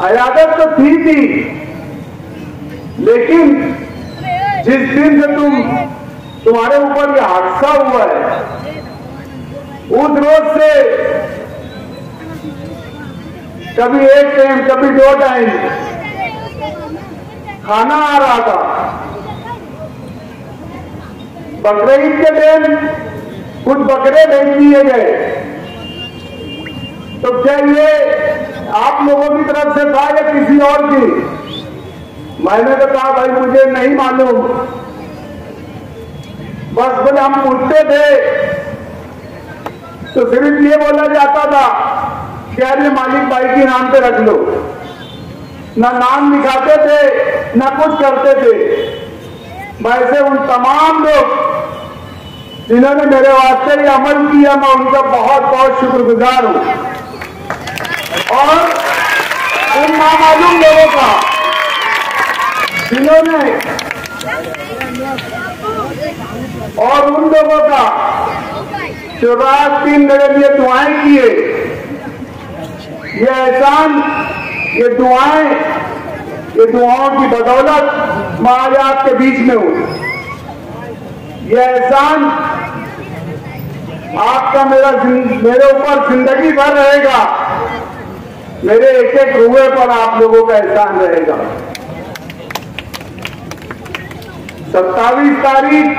अयादत तो थी थी, लेकिन जिस दिन से तुम तुम्हारे ऊपर यह हादसा हुआ है, उस रोज से कभी एक टाइम कभी दो टाइम खाना आ रहा था। बकरीद के दिन कुछ बकरे भेज दिए गए। तो क्या ये आप लोगों की तरफ़ से था या किसी और की? मैंने तो कहा, भाई, मुझे नहीं मालूम। बस बोले, हम पूछते थे। तो सिर्फ़ ये बोला जाता था कि यार मालिक भाई के नाम पे रख लो। ना नाम लिखाते थे, ना कुछ करते थे। वैसे उन तमाम लोग, जिन्होंने मेरे वास्ते ये अमल किया, मैं उनका बहुत बहुत शुक्रगुजार हूँ। और उन नामालूम लोगों का, जिन्होंने और उन लोगों का जो रात दिन मेरे लिए दुआएँ किए, ये एहसान, ये दुआएँ, ये दुआओं की बदौलत मैं आज आपके बीच में हूँ ये एहसान आपका मेरा मेरे ऊपर ज़िंदगी भर रहेगा। मेरे एक एक रुए पर आप लोगों का एहसान रहेगा। सत्तावीस तारीख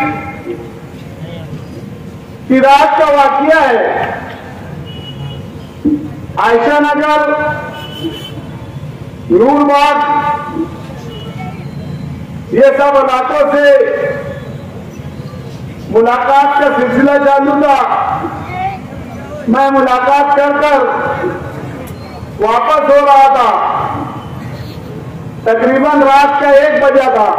की रात का वाक्य है। आयशा नगर नूरबाग ये सब इलाकों से मुलाकात का सिलसिला चालू था। मैं मुलाकात कर कर वापस हो रहा था। तकरीबन रात का एक बजा था।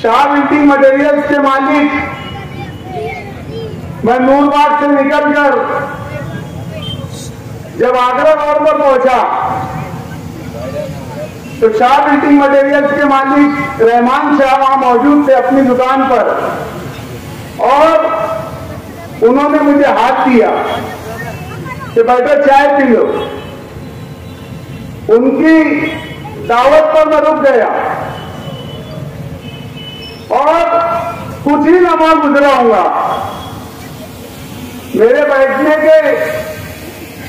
शाह बिल्डिंग मटेरियल्स के मालिक मैं नूरबाग से निकलकर जब आगरा रोड पर पहुँचा तो शाह बिल्डिंग मटेरियल्स के मालिक रहमान शाह वहाँ मौजूद थे अपनी दुकान पर। और उन्होंने मुझे हाथ दिया कि बैठो, चाय पी लो। उनकी दावत पर मैं रुक गया। और कुछ ही लम्हा गुजरा हुआ मेरे बैठने के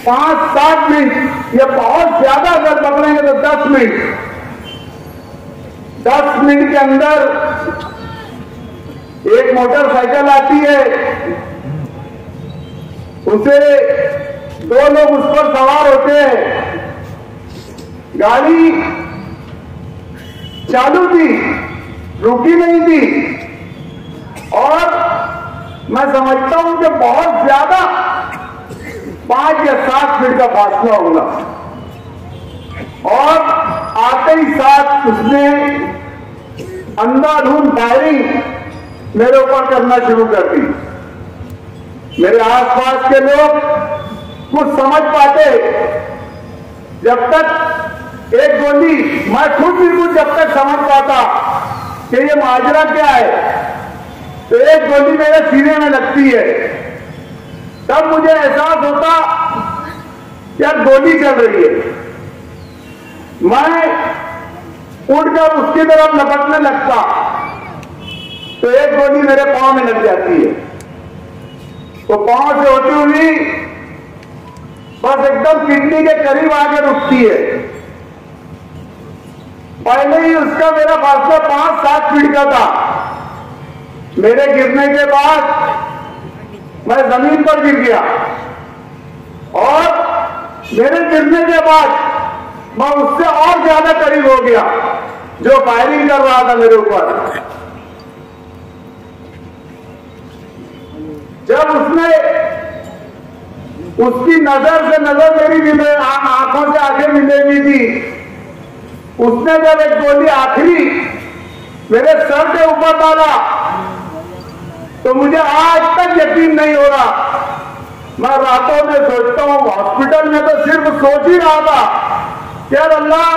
पाँच सात मिनट, या बहुत ज़्यादा अगर पकड़ेंगे तो दस मिनट। दस मिनट के अंदर एक मोटरसाइकिल आती है उसे दो लोग उस पर सवार होते हैं। गाड़ी चालू थी, रुकी नहीं थी। और मैं समझता हूँ कि बहुत ज़्यादा पाँच या सात मिनट का फासला होगा। और आते ही साथ उसने अंधाधुंध फायरिंग मेरे ऊपर करना शुरू कर दी। मेरे आसपास के लोग कुछ समझ पाते जब तक एक गोली मैं खुद भी कुछ जब तक समझ पाता कि ये माजरा क्या है। तो एक गोली मेरे सीने में लगती है। तब मुझे एहसास होता कि अब गोली चल रही है। मैं उड़कर उसकी तरफ़ लपटने लगता। तो एक गोली मेरे पाँव में लग जाती है। तो पाँव से होती हुई। बस एकदम किडनी के करीब आके रुकती है। पहले ही उसका मेरा फासला पाँच सात फीट का था। मेरे गिरने के बाद मैं ज़मीन पर गिर गया। और मेरे गिरने के बाद मैं उससे और ज़्यादा करीब हो गया, जो फायरिंग कर रहा था मेरे ऊपर। जब उसने उसकी नज़र से नज़र मेरी मिले आँखों से आँखें मिलेगी थी उसने जब एक गोली आखिरी मेरे सर के ऊपर डाला तो मुझे आज तक यकीन नहीं हो रहा। मैं रातों में सोचता हूँ, हॉस्पिटल में तो सिर्फ़ सोच ही रहा था यार अल्लाह,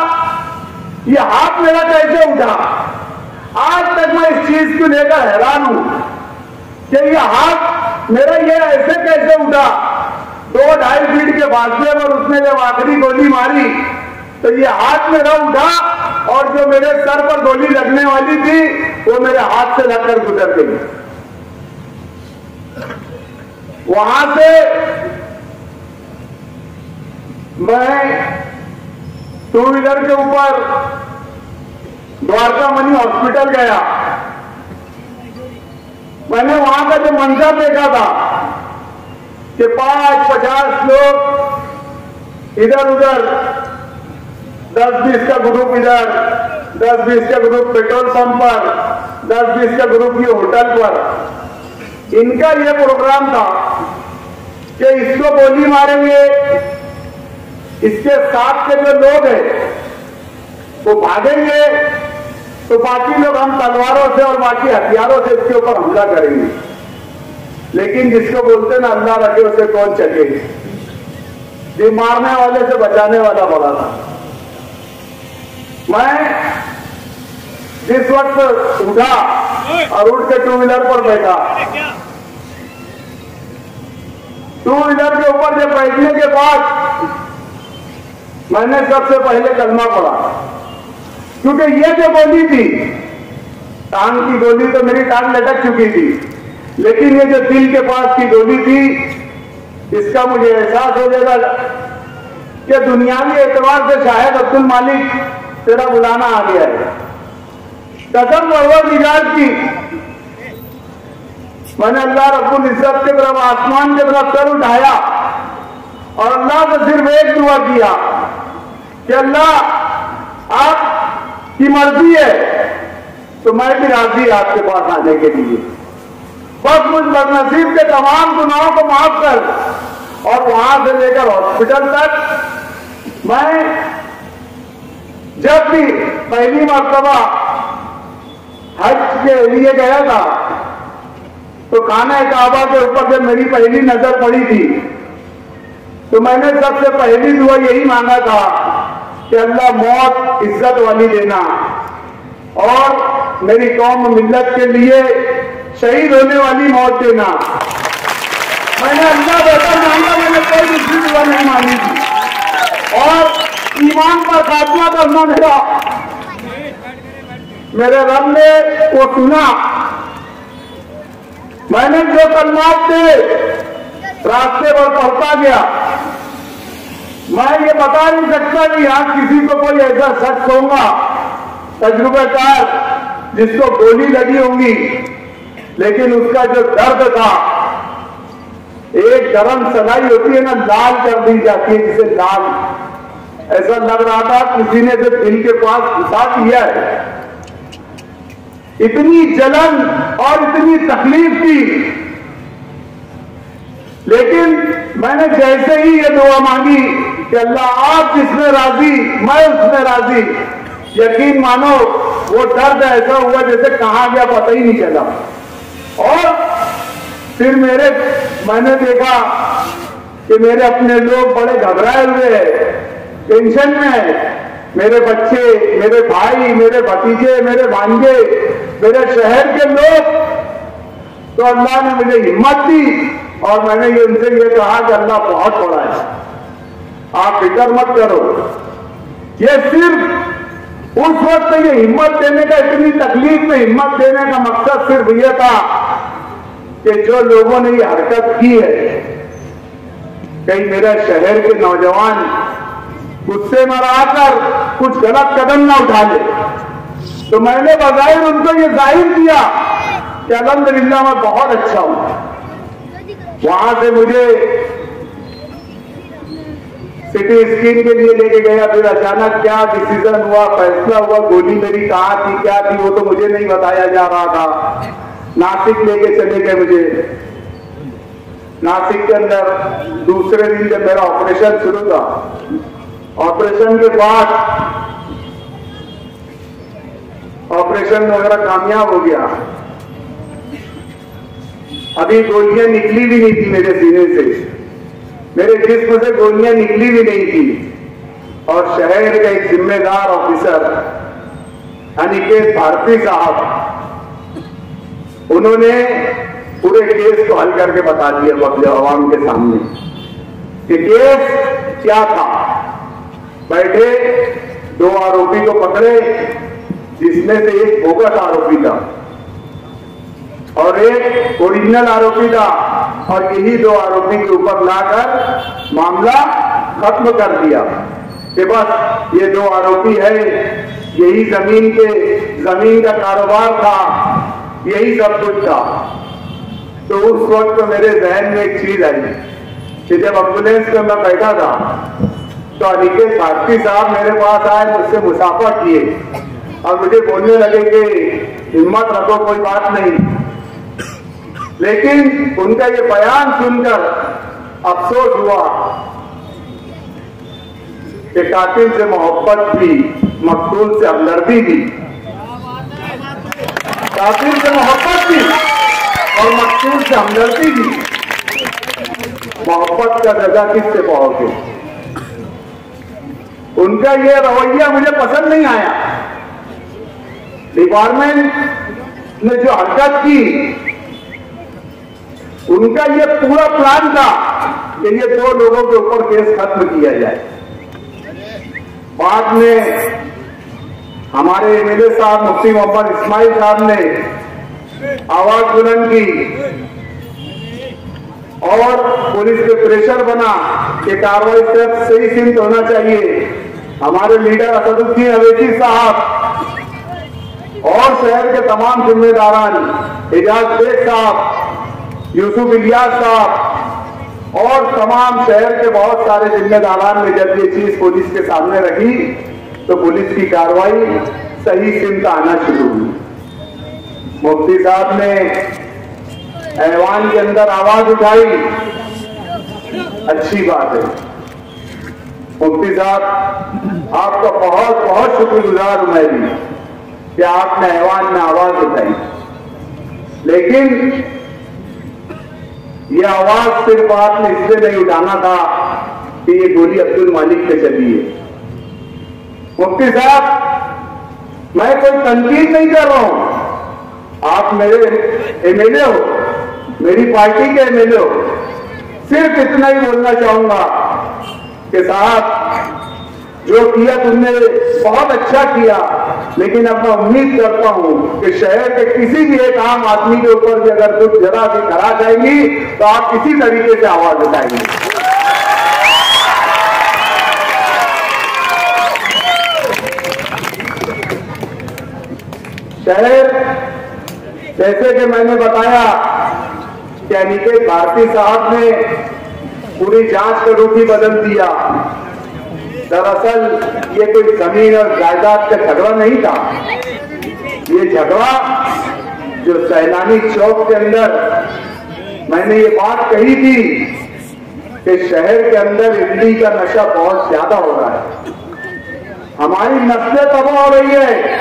ये हाथ मेरा कैसे उठा? आज तक मैं इस चीज़ को लेकर हैरान हूँ कि ये हाथ मेरा ये ऐसे कैसे उठा? दो ढाई फीट के वासुदेव और उसने जब आखिरी गोली मारी तो ये हाथ में रह उठा और जो मेरे सर पर गोली लगने वाली थी, वो मेरे हाथ से लगकर गुजर गई। वहाँ से मैं टू व्हीलर के ऊपर द्वारका मनी हॉस्पिटल गया। मैंने वहाँ का जो मंजर देखा था कि पाँच पचास लोग इधर उधर, दस बीस का ग्रुप इधर, दस बीस का ग्रुप पेट्रोल पंप पर, दस बीस का ग्रुप ये होटल पर। इनका ये प्रोग्राम था कि इसको गोली मारेंगे, इसके साथ के जो लोग हैं, वो भागेंगे तो बाकी लोग हम तलवारों से और बाकी हथियारों से इसके ऊपर हमला करेंगे। लेकिन जिसको बोलते ना, अल्लाह रखे उसे कौन चले ये मारने वाले से बचाने वाला बड़ा था। मैं जिस वक्त उठा और उठ के टू व्हीलर पर बैठा टू व्हीलर के ऊपर जब बैठने के बाद मैंने सबसे पहले कलमा पढ़ा। क्योंकि ये जो गोली थी टांग की गोली तो मेरी टांग लटक चुकी थी, लेकिन ये जो दिल के पास की गोली थी, इसका मुझे एहसास हो जाएगा कि दुनियावी एतवार से शायद अब्दुल मालिक तेरा बुलाना आ गया है। कसम परवर निजात की। मैंने अल्लाह रब्बुल इज़्ज़त के तरफ़, आसमान के तरफ़ सर उठाया और अल्लाह से सिर्फ़ एक दुआ किया कि अल्लाह, आप की मर्ज़ी है तो मैं भी राज़ी आपके पास आने के लिए। बस मुझ बदनसीब के तमाम गुनाहों को माफ़ कर और वहाँ से लेकर हॉस्पिटल तक मैं जब भी पहली मरतबा हज के लिए गया था तो खाना काबा के ऊपर जब मेरी पहली नज़र पड़ी थी तो मैंने सबसे पहली दुआ यही मांगा था कि अल्लाह मौत, इज़्ज़त वाली देना। और मेरी कौम मिल्लत के लिए शहीद होने वाली मौत देना। मैंने अल्लाह बेहतर मांगा मैंने कोई दूसरी दुआ नहीं मांगी थी और ईमान पर खात्मा करना मेरा। मेरे रब ने वो सुना। मैंने जो कलमात थे, रास्ते पर पढ़ता गया। मैं ये बता नहीं सकता कि यहाँ किसी को कोई ऐसा शख्स होगा तजुर्बेकार जिसको गोली लगी होगी, लेकिन उसका जो दर्द था, एक गरम सलाई होती है ना, लाल कर दी जाती है जिसे लाल। ऐसा लग रहा था किसी ने जो दिल के पास घुसा दिया है। इतनी जलन और इतनी तकलीफ़ थी। लेकिन मैंने जैसे ही ये दुआ मांगी कि अल्लाह आप जिसमें राज़ी, मैं उसमें राज़ी। यकीन मानो, वो दर्द ऐसा हुआ जैसे कहा गया, पता ही नहीं चला। और फिर मेरे, मैंने देखा कि मेरे अपने लोग बड़े घबराए हुए हैं टेंशन में है। मेरे बच्चे, मेरे भाई, मेरे भतीजे, मेरे भांजे, मेरे शहर के लोग। तो अल्लाह ने मुझे हिम्मत दी और मैंने ये उनसे ये कहा कि अल्लाह बहुत बड़ा है। आप फ़िक्र मत करो। ये सिर्फ़ उस वक्त ये हिम्मत देने का इतनी तकलीफ़ में हिम्मत देने का मकसद सिर्फ़ ये था कि जो लोगों ने ये हरकत की है, कहीं मेरे शहर के नौजवान गुस्से में आकर कुछ गलत कदम ना उठा ले। तो मैंने बजाय उनको ये ज़ाहिर किया कि अलहमदिल्ला मैं बहुत अच्छा हूँ। वहाँ से मुझे सिटी स्कीम के लिए लेके गया, फिर अचानक क्या डिसीज़न हुआ, फैसला हुआ, गोली मेरी कहा थी, क्या थी, वो तो मुझे नहीं बताया जा रहा था। नासिक लेके चले गए मुझे। नासिक के अंदर दूसरे दिन जब मेरा ऑपरेशन शुरू था ऑपरेशन के बाद ऑपरेशन वगैरह कामयाब हो गया। अभी गोलियाँ निकली भी नहीं थी मेरे सीने से। मेरे जिस्म से गोलियाँ निकली भी नहीं थी। और शहर के एक जिम्मेदार ऑफिसर अनिकेत भारती साहब, उन्होंने पूरे केस को हल करके बता दिया वक्त आवाम के सामने कि केस क्या था। बैठे दो आरोपी को पकड़े, जिसमें से एक बोगस आरोपी था और एक ओरिजिनल आरोपी था। और यही दो आरोपी के ऊपर लाकर मामला खत्म कर दिया। कि बस, ये दो आरोपी है, यही ज़मीन के ज़मीन का कारोबार था, यही सब कुछ था। तो उस वक्त तो मेरे जहन में एक चीज़ आई कि जब एंबुलेंस में मैं बैठा था तो अनिकेत भारती साहब मेरे पास आए, मुझसे मुसाफा किए। और मुझे बोलने लगे कि हिम्मत रखो, कोई बात नहीं। लेकिन उनका ये बयान सुनकर अफसोस हुआ कि कातिल से मोहब्बत भी मकतूल से हमदर्दी भी। कातिल से मोहब्बत भी और मकतूल से हमदर्दी भी। मोहब्बत का दर्जा किससे पहुँचे उनका ये रवैया मुझे पसंद नहीं आया। डिपार्टमेंट ने जो हरकत की उनका ये पूरा प्लान था कि ये दो लोगों के ऊपर केस खत्म किया जाए। बाद में हमारे एमएलए साहब, मुफ्ती मोहम्मद इस्माइल साहब ने आवाज़ बुलंद की और पुलिस पे प्रेशर बना कि कार्रवाई सिर्फ़ सही सिंध होना चाहिए। हमारे लीडर असदुद्दीन अवैसी साहब और शहर के तमाम जिम्मेदारान, एजाज शेख साहब यूसुफ इलियास साहब, और तमाम शहर के बहुत सारे जिम्मेदारान ने जब ये चीज़ पुलिस के सामने रखी तो पुलिस की कार्रवाई सही सिमत आना शुरू हुई। मुफ्ती साहब ने ऐवान के अंदर आवाज़ उठाई, अच्छी बात है। मुफ्ती साहब, आपका बहुत बहुत शुक्रगुजार हूँ मैं भी, कि आपने ऐवान में आवाज़ उठाई। लेकिन यह आवाज़ सिर्फ़ आपने इसलिए नहीं उठाना था कि ये गोली अब्दुल मालिक पे चली है। मुफ्ती साहब, मैं कोई तनकीद नहीं कर रहा हूँ। आप मेरे एमएलए हो, मेरी पार्टी के एमएलए हो। सिर्फ़ इतना ही बोलना चाहूँगा कि साहब, जो किया तुमने, बहुत अच्छा किया। लेकिन अब मैं उम्मीद करता हूँ कि शहर के किसी भी एक आम आदमी के ऊपर भी अगर कुछ जरा भी करा जाएँगी तो आप किसी तरीके से आवाज़ उठाएँगे। शहर, जैसे कि मैंने बताया कि अनिकेत भारती साहब ने पूरी जाँच का रूप ही बदल दिया। दरअसल, ये कोई ज़मीन और जायदाद का झगड़ा नहीं था। ये झगड़ा जो सैलानी चौक के अंदर, मैंने ये बात कही थी कि शहर के अंदर इडली का नशा बहुत ज़्यादा हो रहा है। हमारी नस्लें तबाह हो रही है।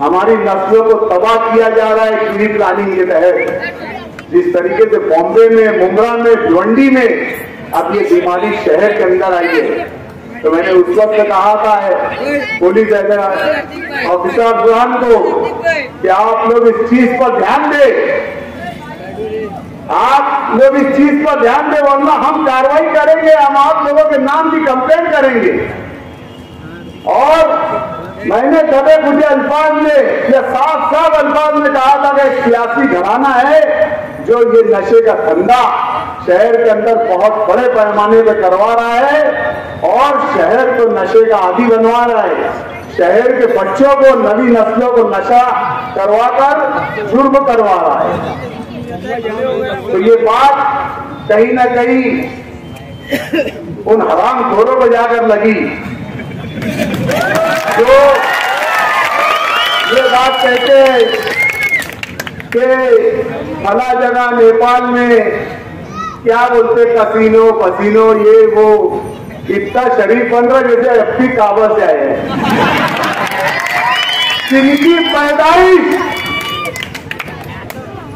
हमारी नस्लों को तबाह किया जा रहा है पूरी प्लानिंग के तहत। जिस तरीके से बॉम्बे में मुमरा में, भिवंडी में अब ये बीमारी शहर के अंदर आई है। तो मैंने उस वक्त कहा था है पुलिस ऑफिसर जुहान को कि आप लोग इस चीज़ पर ध्यान दें। आप लोग इस चीज़ पर ध्यान दें, वरना हम कार्रवाई करेंगे, हम आप लोगों के नाम की कंप्लेंट करेंगे। और मैंने दबे मुझे अल्फाज में, या साफ़ साफ़ अल्फाज में कहा था कि सियासी घराना है, जो ये नशे का धंधा शहर के अंदर बहुत बड़े पैमाने पर करवा रहा है और शहर को नशे का आदि बनवा रहा है। शहर के बच्चों को नवी नस्लों को नशा करवाकर जुर्म करवा रहा है। तो ये बात कहीं ना कहीं उन हराम खोरों को जाकर लगी। जो ये बात कहते हैं कि फला जगह नेपाल में क्या बोलते कसीनो पसीनो, ये, वो, इतना शरीर बन रहा जैसे अपनी काबा से आए जिनकी पैदाइश,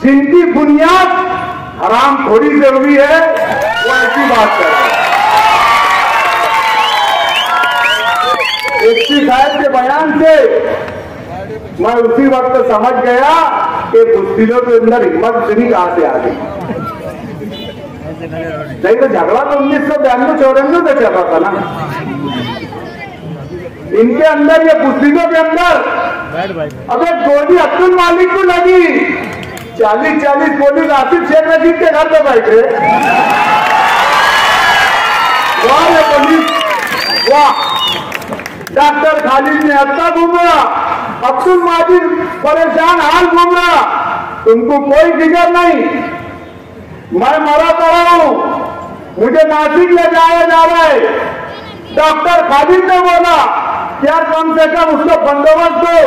जिनकी बुनियाद हराम थोड़ी ज़रूरी है, वो ऐसी बात कर रहे हैं। साहब के बयान से मैं उसी वक्त समझ गया कि बुद्धियों के अंदर हिम्मत इतनी कहाँ से आ गई। नहीं तो झगड़ा तो उन्नीस सौ बयानवे, चौरानवे से चल रहा था ना। इनके अंदर ये पुस्तिकों के अंदर। अबे गोली अब्दुल मालिक को लगी। चालीस चालीस पुलिस आसिफ शेख रशीद के घर पे बैठे। वाह डॉक्टर खालिद ने हत्या घूम रहा। अब्दुल माजिद परेशान हाल घूम रहा। तुमको कोई फ़िक्र नहीं। मैं मरा पड़ा हूँ मुझे नासिक ले जाया जा रहा है डॉक्टर खालिद ने बोला, क्या कम से कम उसको बंदोबस्त दो।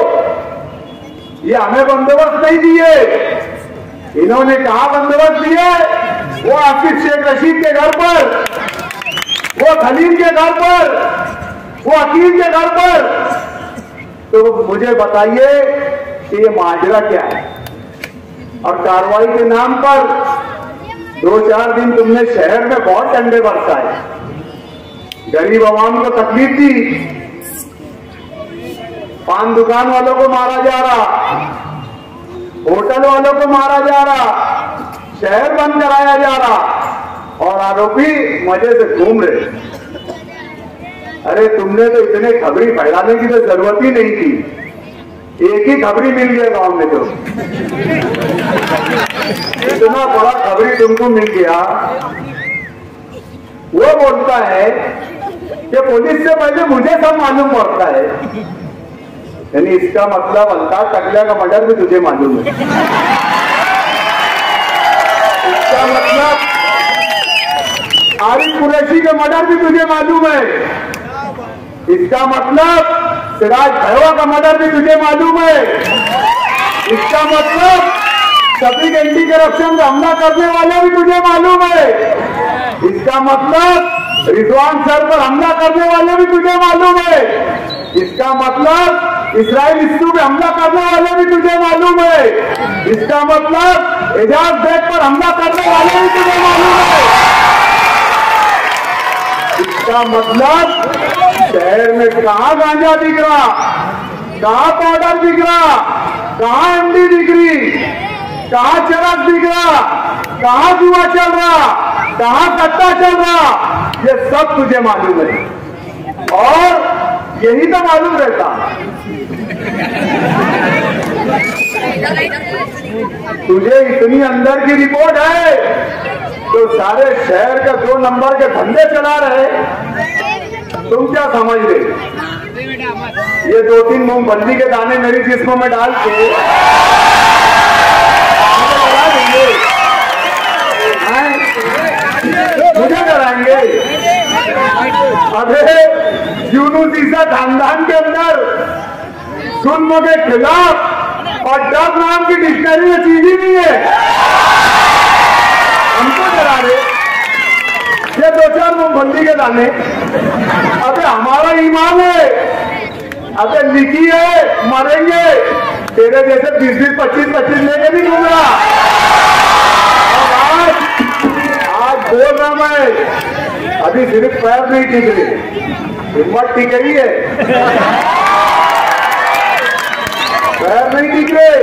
ये हमें बंदोबस्त नहीं दिए। इन्होंने कहा बंदोबस्त दिए? वो आसिफ शेख रशीद के घर पर। वो खलील के घर पर। वो अकील के घर पर। तो मुझे बताइए कि ये माजरा क्या है? और कार्रवाई के नाम पर दो चार दिन तुमने शहर में बहुत डंडे बरसाए। गरीब आवाम को तकलीफ़ दी पान दुकान वालों को मारा जा रहा, होटल वालों को मारा जा रहा, शहर बंद कराया जा रहा, और आरोपी मज़े से घूम रहे। अरे तुमने तो इतने खबरी फैलाने की तो ज़रूरत ही नहीं थी। एक ही खबरी मिल गया गाँव में तो। इतना बड़ा खबरी तुमको मिल गया। वो बोलता है कि पुलिस से पहले मुझे सब मालूम पड़ता है। यानी इसका मतलब अल्ताफ टकला का मर्डर भी तुझे मालूम है। इसका मतलब आरिफ कुरैशी का मर्डर भी तुझे मालूम है। इसका मतलब सिराज भैरवा का मर्डर भी तुझे मालूम है। इसका मतलब सभी एंटी करप्शन का हमला करने वाले भी तुझे मालूम है। इसका मतलब रिजवान सर पर हमला करने वाले भी तुझे मालूम है। इसका मतलब इसराइल इस्सू पे हमला करने वाले भी तुझे मालूम है। इसका मतलब एजाज बेग पर हमला करने वाले भी तुझे मालूम है। इसका मतलब शहर में कहा गांजा दिख रहा? कहा पाउडर दिख रहा? कहा एमडी दिख रही? कहा चरक दिख रहा? कहा जुआ चल रहा? कहा कट्टा चल रहा? ये सब तुझे मालूम है। और यही तो मालूम रहता। तुझे इतनी अंदर की रिपोर्ट है तो सारे शहर का दो नंबर के धंधे चला रहे। तुम क्या समझ रहे ये दो तीन मूंगफली के दाने मेरी जिस्म में डाल के? मुझे डराएँगे। अरे यूनुस ईसा खानदान के अंदर जुल्म के खिलाफ और डर नाम की डिक्शनरी में चीज़ ही नहीं है। हमको डरा रहे ये दो चार मूंगफली के दाने। अबे, हमारा ईमान है। अबे लिखी है, मरेंगे। तेरे जैसे बीस बीस, पच्चीस पच्चीस लेके नहीं घूम रहा। आज आज बोल रहा मैं, अभी सिर्फ़ पैर नहीं टिक रही। हिम्मत टिक रही है। पैर नहीं टिक रहे।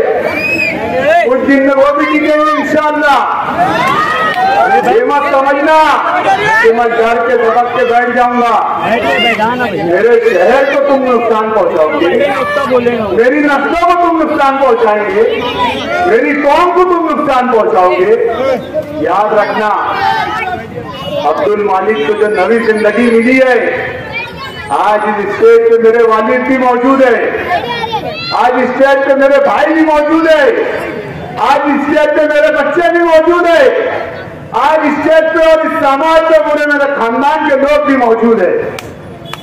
कुछ दिन में वो भी टिकेंगे इंशाल्लाह ये मत समझना कि मैं घर के दबक के बैठ जाऊँगा। मेरे शहर को तुम नुकसान पहुंचाओगे। मेरी नस्लों को तुम नुकसान पहुंचाएँगे। मेरी कौम को तुम नुकसान पहुंचाओगे। याद रखना, अब्दुल मालिक को जो नवी ज़िंदगी मिली है, आज इस स्टेज पे मेरे वालिद भी मौजूद है। आज इस स्टेज पे मेरे भाई भी मौजूद है। आज इस स्टेज पे मेरे बच्चे भी मौजूद है। आज स्टेज पे और इस समाज पे पूरे मेरे खानदान के लोग भी मौजूद है।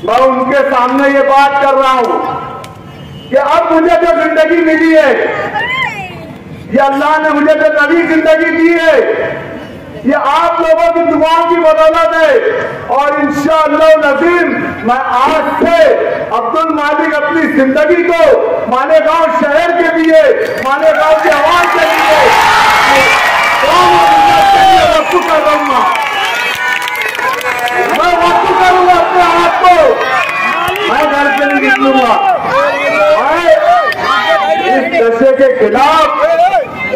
मैं उनके सामने ये बात कर रहा हूँ कि अब मुझे जो ज़िंदगी मिली है, ये अल्लाह ने मुझे जो नवी ज़िंदगी दी है, ये आप लोगों की दुआओं की बदौलत है। और इंशाअल्लाह नजीम मैं आज से अब्दुल मालिक अपनी ज़िंदगी को मालेगांव शहर के लिए, मालेगांव की आवाज़ के लिए मैं वस्तु करूँगा अपने आप को मैं घर इस नशे के खिलाफ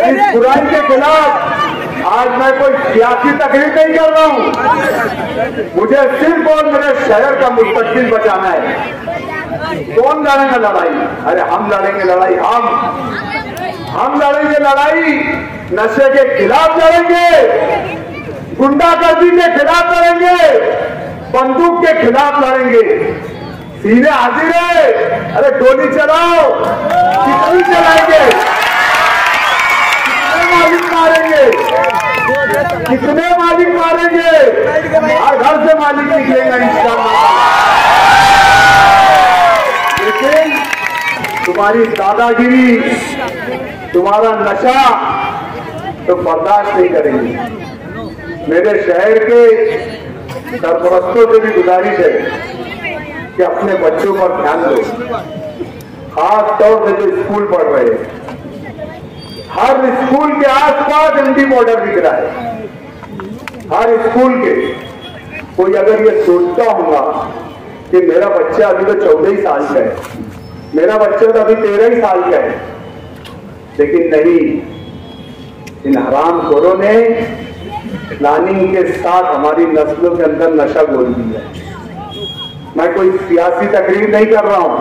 इस बुराई के खिलाफ आज मैं कोई सियासी तकलीफ़ नहीं कर रहा हूँ मुझे सिर्फ़ और मेरे शहर का मुस्तकबिल बचाना है कौन लड़ेगा लड़ाई अरे हम लड़ेंगे लड़ाई हम हम लड़ेंगे लड़ाई नशे के खिलाफ लड़ेंगे, गुंडागर्दी के खिलाफ लड़ेंगे, बंदूक के खिलाफ लड़ेंगे। सीने हाजिर है। अरे गोली चलाओ। कितनी चलाएँगे? कितने मालिक मारेंगे? कितने मालिक मारेंगे? हर घर से मालिक निकलेगा इसका लेकिन तुम्हारी दादागिरी, तुम्हारा नशा तो बर्दाश्त नहीं करेंगे। मेरे शहर के सरपरस्तों से भी गुजारिश है कि अपने बच्चों पर ध्यान दो। खास तौर से जो स्कूल पढ़ रहे हैं। हर स्कूल के आसपास एंटी बॉर्डर दिख रहा है। हर स्कूल के। कोई अगर ये सोचता होगा कि मेरा बच्चा अभी तो चौदह ही साल का है, मेरा बच्चा तो अभी तेरह ही साल का है, लेकिन नहीं। इन हराम खोरों ने प्लानिंग के साथ हमारी नस्लों के अंदर नशा घोल दिया मैं कोई सियासी तकरीर नहीं कर रहा हूँ।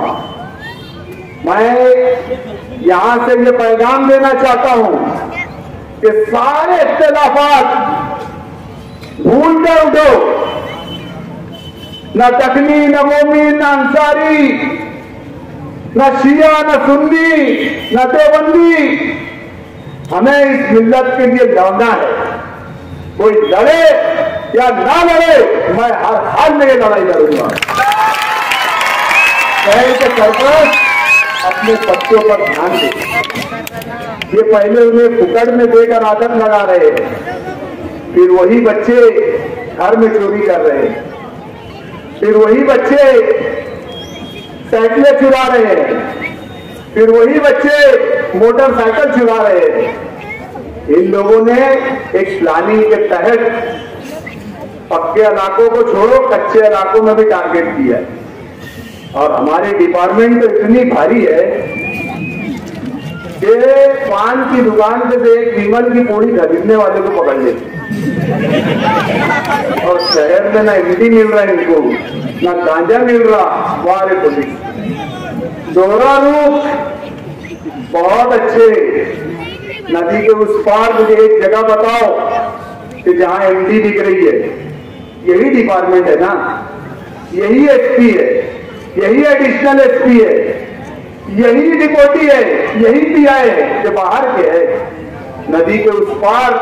मैं यहाँ से ये पैगाम देना चाहता हूँ कि सारे इख्तलाफात भूल कर उठो। न तकनी, न मोमी, न अंसारी, न शिया, न सुन्नी, न देवबंदी हमें इस मिल्लत के लिए लड़ना है। कोई लड़े या ना लड़े, मैं हर हाल में ये लड़ाई लड़ूँगा। शहर के सरपंच अपने बच्चों पर ध्यान दे। ये पहले उन्हें फुकड़ में देकर आदत लगा रहे हैं। फिर वही बच्चे घर में चोरी कर रहे हैं। फिर वही बच्चे साइकिलें चुरा रहे हैं। फिर वही बच्चे मोटरसाइकिल चुरा रहे हैं। इन लोगों ने एक प्लानिंग के तहत पक्के इलाकों को छोड़ो, कच्चे इलाकों में भी टारगेट किया और हमारे डिपार्टमेंट तो इतनी भारी है कि पान की दुकान से एक विमल की पूरी खरीदने वाले को पकड़ लेते और शहर में ना हिंदी मिल रहा है इनको, ना गांजा मिल रहा, वारे पुलिस दोहरा रूप बहुत अच्छे। नदी के उस पार मुझे एक जगह बताओ कि जहाँ एमडी दिख रही है। यही डिपार्टमेंट है ना? यही एसपी है। यही एडिशनल एसपी है। यही डिपोटी है। यही पीआई है। जो बाहर के है। नदी के उस पार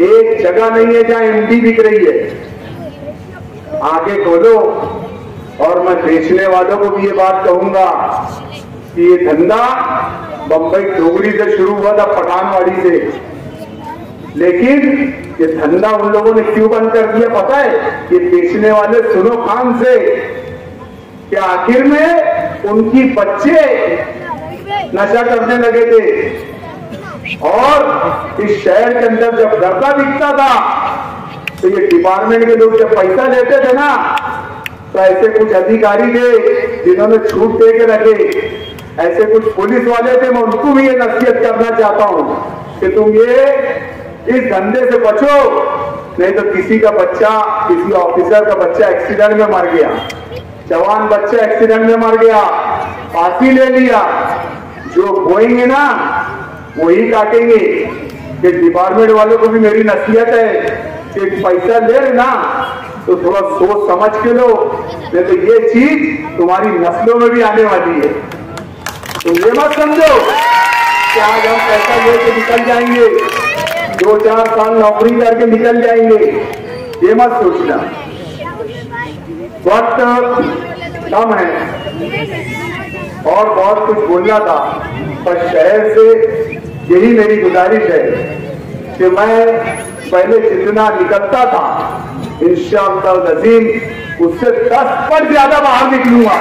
एक जगह नहीं है जहाँ एमडी दिख रही है। आगे खोलो और मैं बेचने वालों को भी ये बात कहूँगा। कि ये धंधा बंबई डोगरी से शुरू हुआ था, पठानवाड़ी से। लेकिन ये धंधा उन लोगों ने क्यों बंद कर दिया? पता है, ये बेचने वाले सुनो खान से कि आखिर में उनकी बच्चे नशा करने लगे थे। और इस शहर के अंदर जब गरबा बिकता था तो ये डिपार्टमेंट के लोग जब पैसा लेते थे ना तो ऐसे कुछ अधिकारी थे जिन्होंने छूट दे के रखे। ऐसे कुछ पुलिस वाले थे, मैं उनको भी ये नसीहत करना चाहता हूँ कि तुम ये इस धंधे से बचो। नहीं तो किसी का बच्चा, किसी ऑफिसर का बच्चा एक्सीडेंट में मर गया। जवान बच्चा एक्सीडेंट में मर गया। फांसी ले लिया। जो बोएँगे ना, वही काटेंगे। कि डिपार्टमेंट वालों को भी मेरी नसीहत है कि पैसा ले ना तो थोड़ा सोच समझ के लो। नहीं तो ये चीज़ तुम्हारी नस्लों में भी आने वाली है। तुम ये मत समझो। कि आज हम पैसा लेके निकल जाएँगे? दो, चार साल नौकरी करके निकल जाएँगे। ये मत सोचना। वक्त कम है। और बहुत कुछ बोलना था, पर शहर से यही मेरी गुजारिश है कि मैं पहले जितना निकलता था, इंशाअल्लाह नजीम उससे दस पर ज़्यादा बाहर निकलूँगा।